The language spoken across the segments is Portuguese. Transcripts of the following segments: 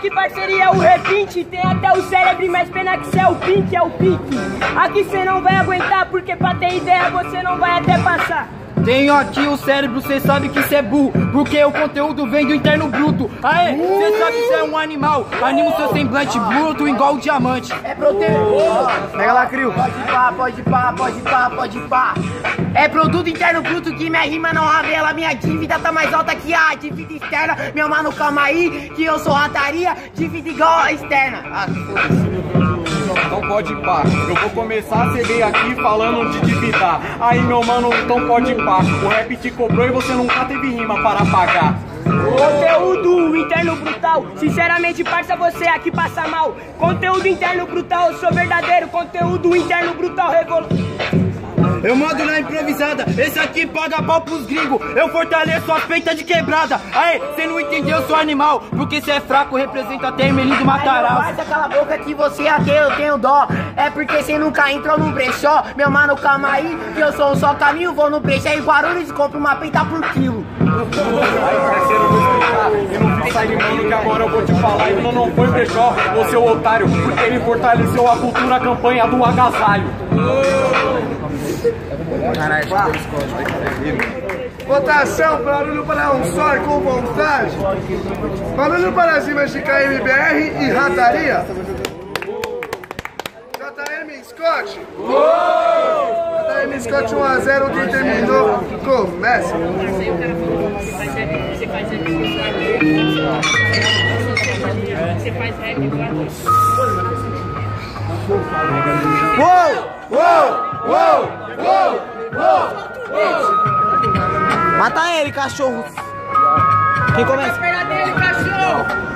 Aqui parceria é o repinte, tem até o cérebro, mas pena que cê é o pink, é o pique. Aqui cê não vai aguentar, porque pra ter ideia você não vai até passar. Tenho aqui o cérebro, cê sabe que cê é burro Porque o conteúdo vem do interno bruto Aê, cê sabe que cê é um animal Anima o seu semblante bruto igual o diamante É proteína. Pega lá, Crio Pode pá, pode pá, pode pá, pode pá. É produto interno bruto que minha rima não revela. Minha dívida tá mais alta que a dívida externa. Meu mano, calma aí, que eu sou rataria, dívida igual a externa. Ah. Então pode pá, eu vou começar a ceder aqui falando de dividar. Aí meu mano, então pode pá. O rap te cobrou e você nunca teve rima para pagar. Conteúdo interno brutal. Sinceramente, parça, você aqui passa mal. Conteúdo interno brutal, eu sou verdadeiro. Conteúdo interno brutal, revolução. Eu mando na improvisada, esse aqui paga pau pros gringos Eu fortaleço a peita de quebrada Aê, cê não entendeu, sou animal Porque cê é fraco, representa até Ermelinho do Matarazzo Parça, cala a boca que você aqui eu tenho dó. É porque você nunca entrou num brechó. Meu mano, calma aí, que eu sou um só caminho. Vou no brechó em Guarulhos e compro uma peita por quilo. Aí parceiro, eu vou explicar. E não fica sai rimando que agora eu vou te falar. E não, não foi brechó, ô seu otário. Porque ele fortaleceu a cultura, a campanha do agasalho. Votação, barulho para um só com vontade. Barulho para as rimas de KMBR e rataria. JM Scott. JM Scott 1 a 0 quem terminou começa. Você faz rap Você faz rap Uou! Uou! Uou! Uou! Uou! Mata ele, cachorro Quem começa? verdadeiro cachorro!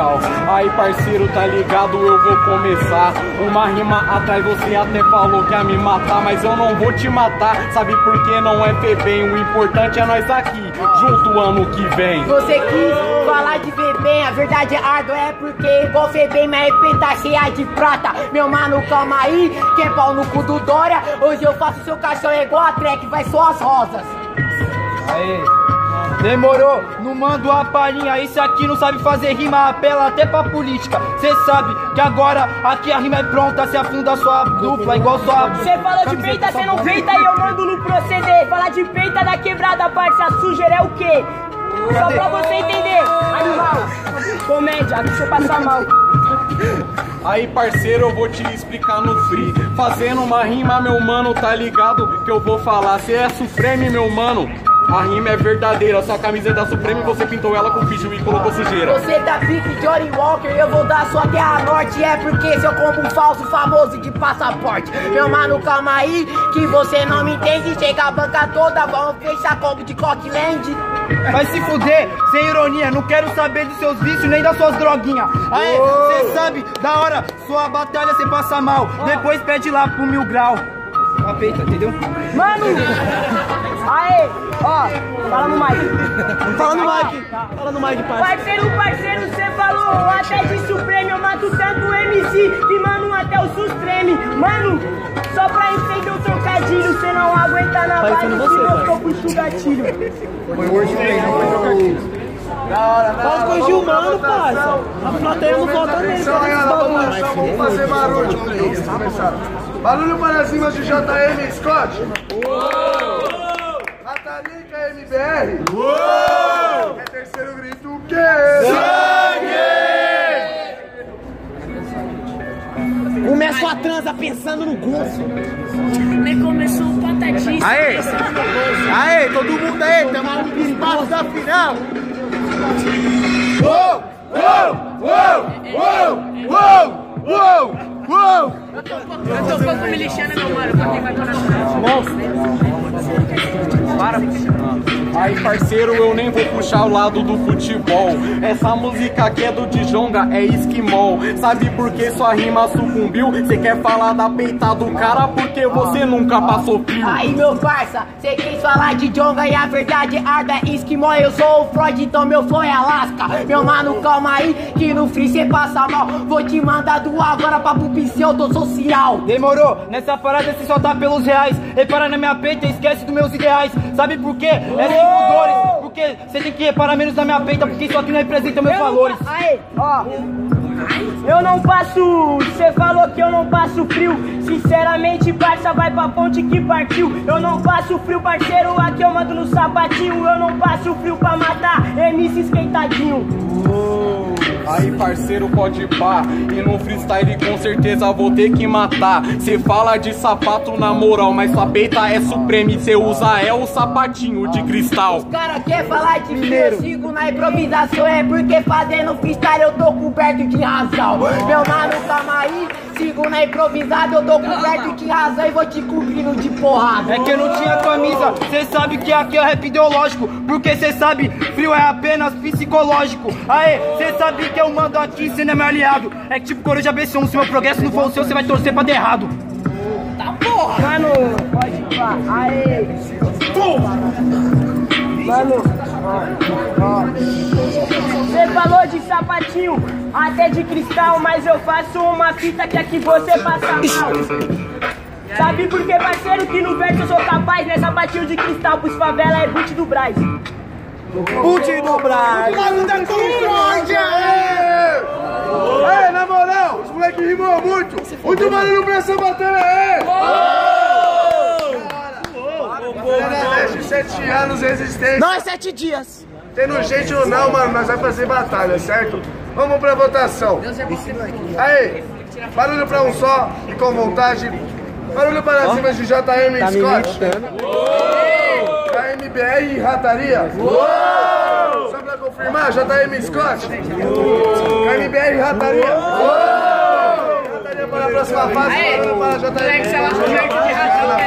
Aí parceiro, tá ligado? Eu vou começar uma rima atrás. Você até falou que ia me matar, mas eu não vou te matar. Sabe por que não é bem? O importante é nós aqui, junto ano que vem. Você quis falar de bebê, a verdade é árdua, é porque igual Febem, mas é tá cheia de prata. Meu mano, calma aí, que é pau no cu do Dória. Hoje eu faço seu caixão é igual a track, vai só as rosas. Aê Demorou, não mando a palhinha Esse aqui não sabe fazer rima, apela até pra política Cê sabe que agora aqui a rima é pronta Se afunda sua dupla, igual sua Você falou de peita, cê não peita e eu mando no proceder. Falar de peita da quebrada, parça, sujeira é o quê? Só pra você entender, animal, comédia, deixa eu passar mal. Aí parceiro, eu vou te explicar no free Fazendo uma rima, meu mano, tá ligado? Que eu vou falar, cê é Supreme, meu mano a rima é verdadeira, sua camisa é da Supreme você pintou ela com bicho e colocou sujeira. Você tá pique Johnny Walker, eu vou dar sua terra norte. É porque se eu compro um falso famoso de passaporte. Meu mano, calma aí, que você não me entende. Chega a banca toda, vamos fechar combo de Cockland. Vai se fuder, sem ironia, não quero saber dos seus vícios nem das suas droguinhas. Aê, cê sabe, da hora, sua batalha cê passa mal. Depois pede lá pro mil grau. A peita, entendeu? Mano! Aê! Ó, fala no mic. Fala no mic, fala no mic, pai. Parceiro, parceiro, cê falou até de Supremo, eu mato tanto MC que, mano, até o SUS treme. Mano, só pra entender o trocadilho, cê não aguenta na Tá base no se você, mostrou puxa o gatilho. Pode corrigir o mano, parça. A plateia não vota nele. Atenção aí, cara, na esse bagulho. votação, vamos fazer barulho. Barulho para rimas de JM Scott. Rataria e KMBR. É terceiro grito, o quê? Começa a transa pensando no gosto. Nem começou o patatinho. Aê! Aê, todo mundo aí, estamos no espaço da final. Uou! Uou! Uou! Uou! Uou! Uou! Eu tô um pouco me lixando, meu mano, porque vai pra nacional. Para. Aí parceiro, eu nem vou puxar o lado do futebol. Essa música aqui é do Djonga, é esquimol. Sabe por que sua rima sucumbiu? Você quer falar da peita do cara porque você nunca passou frio. Aí, meu parça, cê quis falar de Jonga e a verdade arda é esquimó. Eu sou o Freud, então meu flow é Alaska. Meu mano, calma aí, que no free cê passa mal. Vou te mandar do agora pra sou social. Demorou, nessa parada você só tá pelos reais. Repara na minha peita e esquece dos meus ideais. Sabe por quê? É cinco dores. Porque você tem que reparar menos na minha peita, porque isso aqui não representa meus valores. Aí, ó. Eu não passo, cê falou que eu não passo frio. Sinceramente, parça, vai pra ponte que partiu. Eu não passo frio, parceiro, aqui eu mando no sapatinho. Eu não passo frio pra matar MC esquentadinho. Aí parceiro pode pá. E no freestyle com certeza vou ter que matar. Cê fala de sapato na moral Mas sua peita é suprema e cê usa é o sapatinho de cristal. Os cara quer falar de mim, eu sigo na improvisação. É porque fazendo freestyle eu tô coberto de razão. Meu mano, Sigo na improvisada, eu tô coberto de razão E vou te cobrindo de porrada É que eu não tinha camisa, cê sabe que aqui é rap ideológico Porque cê sabe, frio é apenas psicológico Aê, cê sabe que eu mando aqui, cê não é meu aliado É que tipo coruja BC1, se meu progresso não for o seu, cê vai torcer pra dar errado Mano, pode pá. Aê. Mano. Você falou de sapatinho, até de cristal, mas eu faço uma fita que aqui você passa mal. Sabe por que, parceiro, que no verso eu sou capaz, né? Sapatinho de cristal pros favela é boot do Braz. Pute do Brasil Mano da Concórdia! Aê! Aê, na moral, os moleques rimam muito! Muito barulho pra essa batalha aí! 7 anos de existência. Não é sete dias Tendo gente ou não, mano, nós vamos fazer batalha, certo? Vamos pra votação. Aí, barulho pra um só e com vontade. Barulho para cima de JM Scott. KMBR e Rataria. Só pra confirmar, JM Scott. KMBR e Rataria. Rataria para a próxima fase. Barulho para JM Moleque, sei lá,